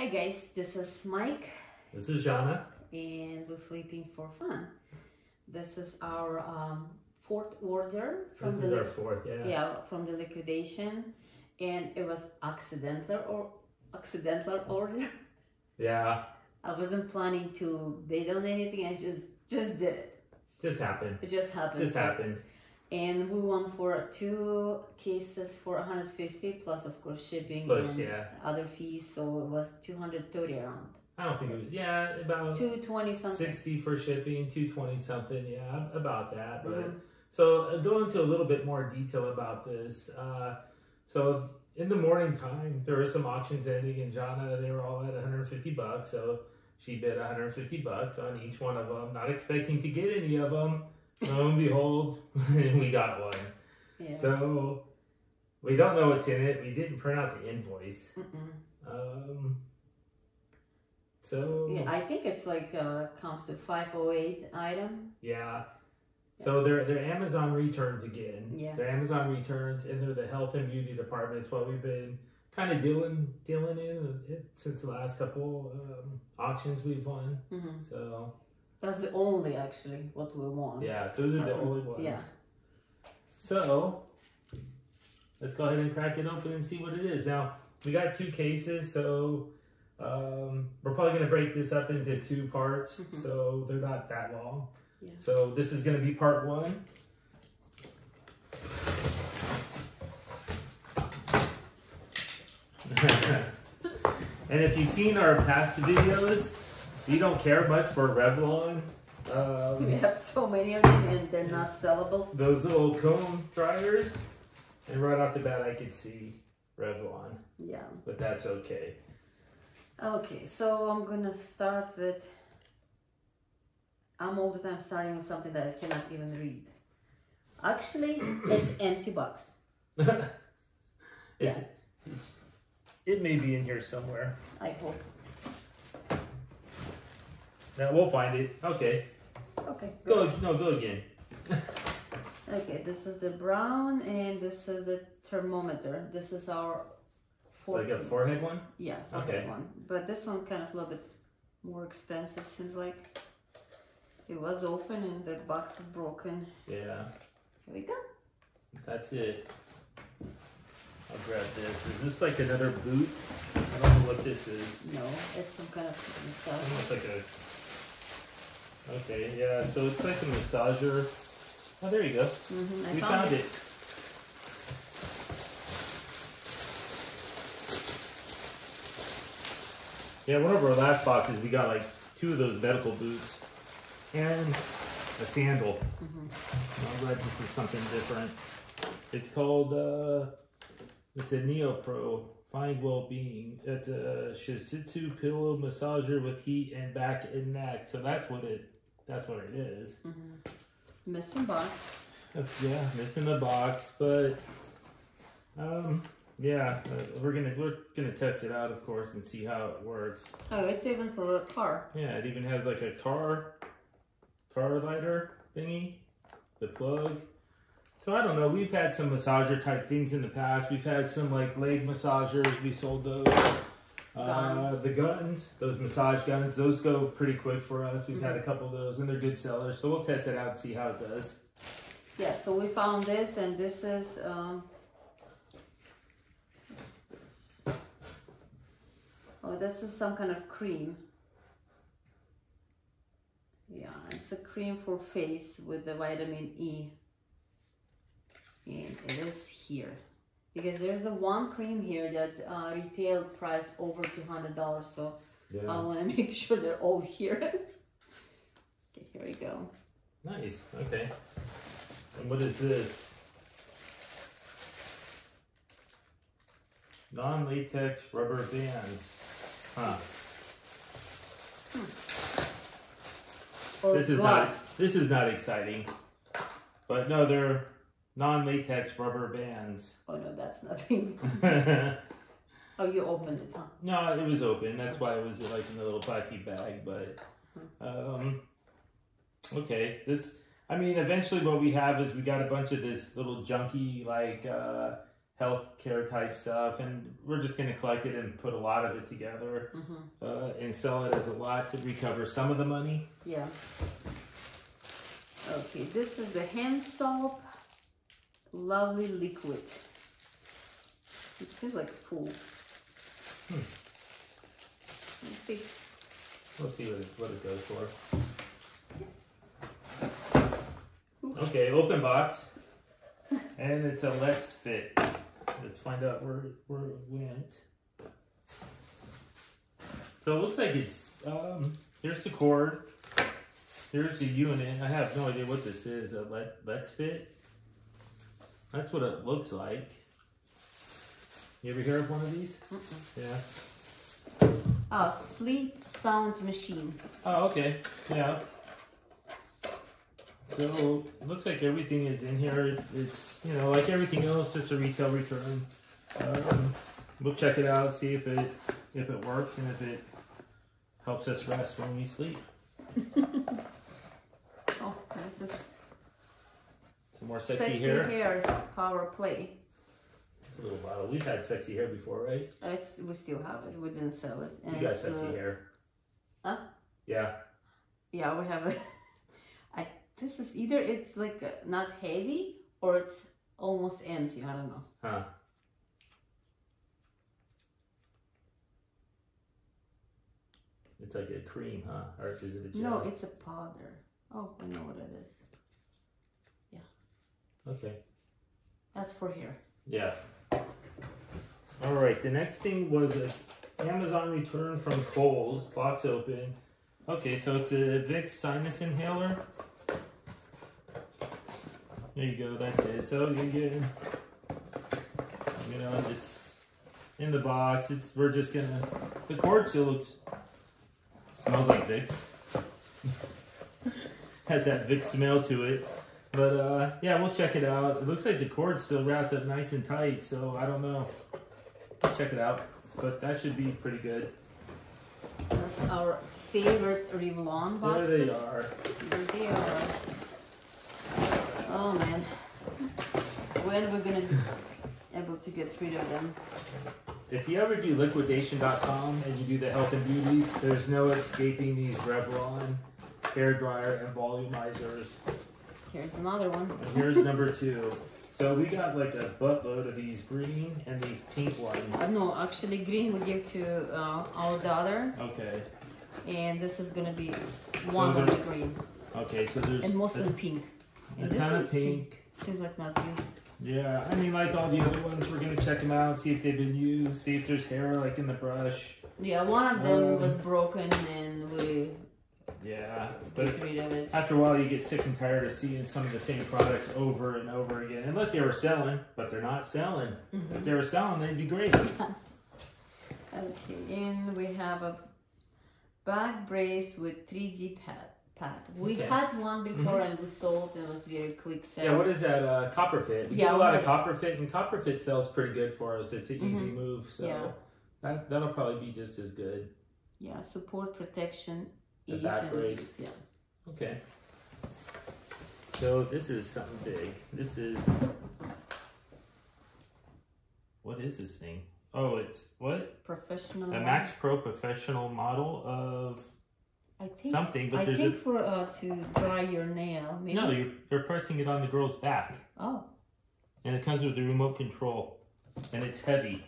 Hi guys, this is Mike This is Jana. and we're flipping for fun. This is our um, fourth order This from is the our fourth, yeah. yeah from the liquidation, and it was accidental or accidental order. Yeah, I wasn't planning to bid on anything. I just just did it. just happened. It just happened. Just happened. And we won for two cases for 150 plus of course shipping Plus, and yeah. other fees. So it was 230 around. I don't think it was, yeah, about 220 something. 60 for shipping, 220 something, yeah, about that. But Mhm. So, uh, go into a little bit more detail about this. Uh, so, in the morning time, there were some auctions ending, and Jana, they were all at 150 bucks. So, she bid 150 bucks on each one of them, not expecting to get any of them. Lo and behold, we got one. Yeah. So, we don't know what's in it. We didn't print out the invoice. Um, so, Yeah, I think it's like uh, comes to 508 item. Yeah. So they're they're Amazon returns again. Yeah. They're Amazon returns, and they're the health and beauty department. It's what we've been kind of dealing dealing in it since the last couple um, auctions we've won. Mm-hmm. So That's the only actually what we want. yeah, those are the only ones. Yeah. So let's go ahead and crack it open and see what it is. Now we got two cases, so um, we're probably gonna break this up into two parts, Mhm. so they're not that long. Yeah. So this is gonna be part one. and if you've seen our past videos, we don't care much for Revlon. Um, We have so many of them and they're not sellable. those old comb dryers, and right off the bat, I could see Revlon, Yeah. but that's okay. Okay, so I'm gonna start with. I'm all the time starting with something that I cannot even read. Actually, it's empty box. it's, It may be in here somewhere. I hope. Now we'll find it. Okay, Okay. go no go again. Okay, this is the Braun and this is the thermometer. This is our 14. Like a forehead one. yeah, forehead Okay. one. But this one kind of a little bit more expensive seems like. It was open and the box is broken. Yeah, Here we go. that's it. I'll grab this. Is this like another boot? I don't know what this is. No, it's some kind of stuff. Almost like a. Okay, yeah. So it's like a massager. Oh, there you go. hmm I we found, found it. it. Yeah, one of our last boxes, we got like two of those medical boots and a sandal. Mhm. I'm glad this is something different. It's called, uh, it's a NeoPro Find Well-Being. It's a Shiatsu pillow massager with heat and back and neck. So that's what it, that's what it is. Mhm. Missing box. Uh, Yeah, missing the box, but um, yeah, uh, we're gonna we're gonna test it out, of course, and see how it works. Oh, it's even for a car. Yeah, it even has like a car car lighter thingy, the plug. So I don't know. We've had some massager type things in the past. We've had some like leg massagers. We sold those. Uh, the guns, those massage guns, those go pretty quick for us. We've had a couple of those, and they're good sellers. So we'll test it out and see how it does. Yeah, so we found this, and this is um. Oh, this is some kind of cream. Yeah, it's a cream for face with the vitamin E. And it is here. Because there's a one cream here that uh, retail price over $200, so Yeah. I want to make sure they're all here. okay, here we go. Nice. Okay. And what is this? Non-latex rubber bands. Huh. Or This is gloves. not. This is not exciting. But no, they're non-latex rubber bands. Oh no, that's nothing. Oh, you opened it, huh? No, it was open. That's why it was like in the little plastic bag. But um, okay. This. I mean, eventually, what we have is we got a bunch of this little junky like uh, healthcare type stuff, and we're just gonna collect it and put a lot of it together hmm uh, and sell it as a lot to recover some of the money. Yeah. Okay, this is the hand soap. Lovely liquid. It seems like full. Hmm. Let's see. We'll see what it, what it goes for. Okay, open box, and it's a Letsfit. Let's find out where where it went. So it looks like it's um. Here's the cord. Here's the unit. I have no idea what this is. A Let Letsfit. That's what it looks like. You ever hear of one of these? Mm-mm. Yeah. Oh, sleep sound machine. Oh, okay. Yeah. So looks like everything is in here. It's you know like everything else, just a retail return. Um, we'll check it out, see if it if it works and if it helps us rest when we sleep. Oh, this is Some more sexy, hair. hair Powder Play. It's a little bottle. We've had sexy hair before, right? Uh, It's, we still have it. We didn't sell it. You got sexy uh, hair. Huh? Yeah. Yeah, we have it. I this is either it's like uh, not heavy or it's almost empty. I don't know. Huh. It's like a cream, huh? Or is it a gel? No, it's a powder. Oh, I know what it is. Okay. That's for here. Yeah. All right. The next thing was a Amazon return from Kohl's, box open. Okay, so it's a Vicks sinus inhaler. There you go. That's it. So you get, you know, it's in the box. It's we're just gonna. The cord still looks smells like Vicks. Has that Vicks smell to it. But uh, yeah, we'll check it out. It looks like the cord's still wrapped up nice and tight, so I don't know. Check it out. But that should be pretty good. That's our favorite Revlon There boxes. they are. There they are. Oh man. When we're gonna be able to get rid of them? If you ever do liquidation.com and you do the health and beauties, there's no escaping these Revlon hair dryer and volumizers. Here's another one. And here's number two. So we got like a buttload of these green and these pink Uh, ones. no, actually green we give to uh, our daughter, Okay. and this is gonna be one So of the green, Okay, so there's and most a, pink. a And this ton of pink. Seems like not used. Yeah, I mean, like all the other ones, we're gonna check them out, see if they've been used, see if there's hair like in the brush. Yeah, one of them Um, was broken, and we Yeah, but get rid of it. after a while, you get sick and tired of seeing some of the same products over and over again. Unless they were selling, but they're not selling. Mhm. If they were selling, they'd be great. Okay, and we have a back brace with 3D pad. pad. We Okay. had one before and we sold and it was very quick sale. Yeah, what is that? Uh, copper fit. We Yeah, do a lot of copper fit, and copper fit sells pretty good for us. It's an easy Mhm. move, so Yeah. that that'll probably be just as good. Yeah, support protection. The ease back and- brace. Yeah. Okay. So this is something big. This is what is this thing? Oh, it's what? Professional. A one. Max Pro professional model of I think. something, but I there's think for uh, to dry your nail. Maybe. no. You're they're pressing it on the girl's back, Oh. and it comes with the remote control, and it's heavy.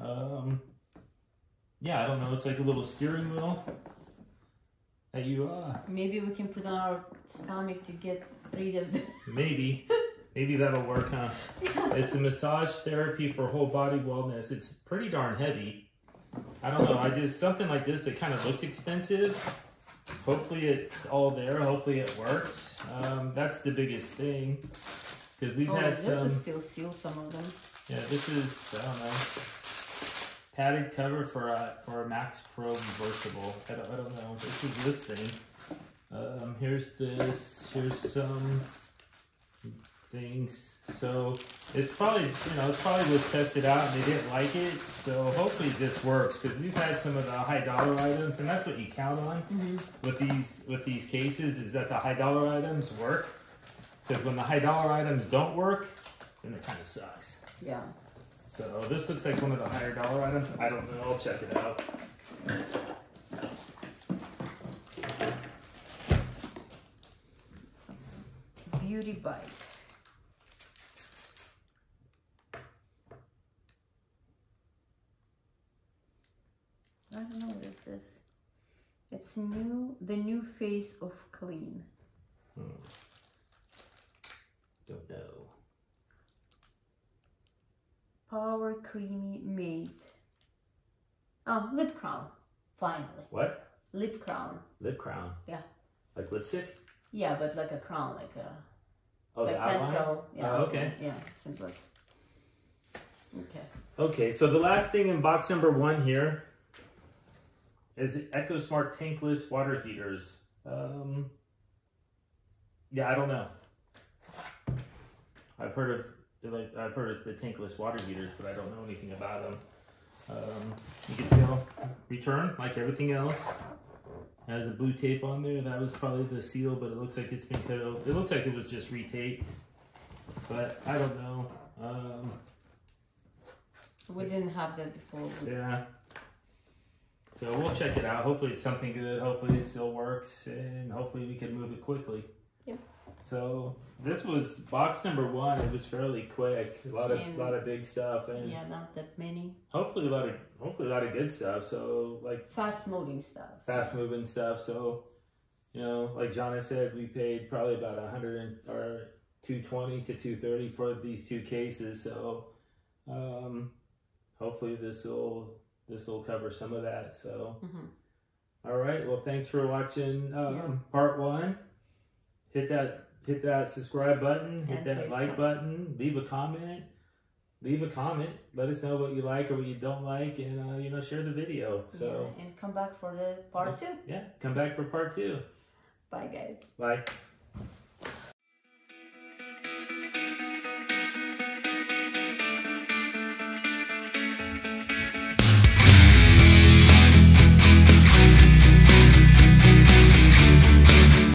Um. Yeah, I don't know. It's like a little steering wheel you uh Maybe we can put on our stomach to get rid of the. maybe maybe that'll work, huh? It's a massage therapy for whole body wellness. It's pretty darn heavy. I don't know. I just something like this. It kind of looks expensive. Hopefully it's all there. Hopefully it works. Um, that's the biggest thing because we've oh, had this some. is still seal some of them. Yeah, this is I don't know. Padded cover for a for a Max Pro reversible. I don't, I don't know. This is this thing. Um, here's this. Here's some things. So it's probably you know it probably was tested out and they didn't like it. So hopefully this works because we've had some of the high dollar items and that's what you count on Mm-hmm. with these with these cases is that the high dollar items work. Because when the high dollar items don't work, then it kind of sucks. Yeah. So this looks like one of the higher dollar items. I don't know. I'll check it out. Beauty Bite. I don't know what is this. It's new, the new face of clean. Don't know. Power Creamy Mate. Oh, lip crown. Finally. What? Lip crown. Lip crown. Yeah. Like lipstick? Yeah, but like a crown, like a Oh, like pencil. Yeah. Oh, okay. Yeah, simple. Okay. Okay, so the last thing in box number one here is EcoSmart tankless water heaters. Um, yeah, I don't know. I've heard of like I've heard of the tankless water heaters, but I don't know anything about them. Um, you can tell return like everything else. Has a blue tape on there. That was probably the seal, but it looks like it's been cut out. It looks like it was just retaped, but I don't know. Um, We didn't have that before. Yeah. So we'll check it out. Hopefully it's something good. Hopefully it still works, and hopefully we can move it quickly. Yep. So this was box number one. It was fairly quick. A lot of And- lot of big stuff, and Yeah, not that many. hopefully a lot of hopefully a lot of good stuff. So like Fast moving stuff. fast moving stuff. So you know, like Jana said, we paid probably about a hundred and or two twenty to two thirty for these two cases. So um, hopefully this will this will cover some of that. So hmm all right. Well, thanks for watching um, Yeah. part one. Hit that hit that subscribe button. Hit And that like button. Leave a comment. Leave a comment. Let us know what you like or what you don't like, and uh, you know share the video. So Yeah, and come back for the part two. yeah, come back for part two. Bye, guys. Bye.